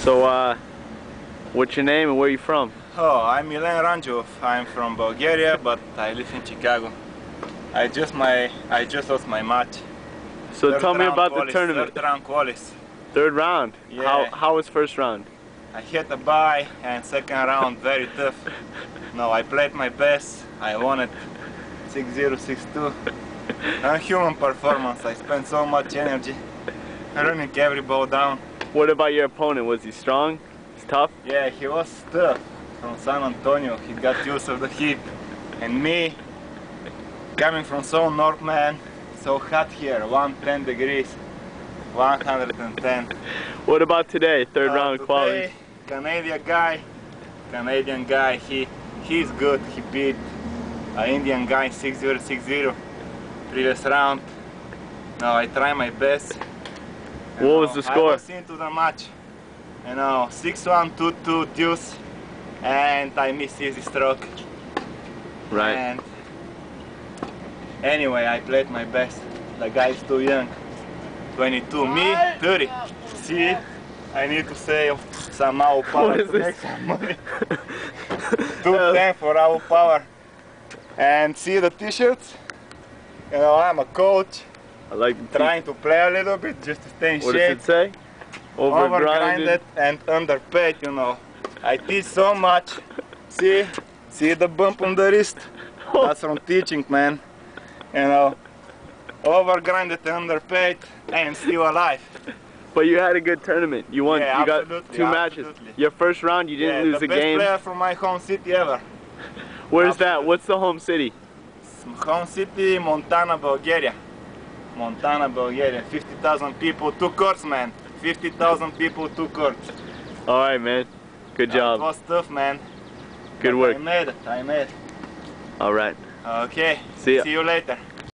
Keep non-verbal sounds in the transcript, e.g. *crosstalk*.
So, uh, what's your name and where are you from? Oh, I'm Milen Rangelov. I'm from Bulgaria, but I live in Chicago. I just my I just lost my match. So Third tell me about the tournament. Third round. Third round. Yeah. How how was first round? I hit a bye and second round very tough. No, I played my best. I won it 6-0, 6-2. *laughs* Unhuman performance. I spent so much energy running every ball down. What about your opponent? Was he strong? He's tough? Yeah, he was tough from San Antonio. He got used of the heat. And me, coming from so north, man, so hot here, 110 degrees, 110. What about today? Third Uh, round quality. Canadian guy, Canadian guy, he he's good. He beat an Indian guy 6-0, 6-0 previous round. Now I try my best. You What was the score? I was into the match. You know, 6-1, 2-2 deuce, and I missed easy stroke. Right. And anyway, I played my best. The guy is too young. 22, me 30. See, I need to save some our *laughs* power What is to this? make some money. *laughs* 210 for our power. And see the t-shirts? You know, I'm a coach, I like the trying to play a little bit just to stay in What does shape. it say? Overgrinded and underpaid, you know. I teach so much. See? See the bump on the wrist? That's from teaching, man. You know, overgrinded and underpaid and still alive. But you had a good tournament. You won. Yeah, you got absolutely, two matches. absolutely. Your first round, you didn't yeah, lose the a best game. player from my home city ever. *laughs* Where's that? What's the home city? Home city, Montana, Bulgaria. Montana, Bulgaria. 50,000 people, two courts, man. 50,000 people, two courts. All right, man. Good It job. was tough, man. Good But work. I made it, I made it. All right. Okay, See ya. see you later.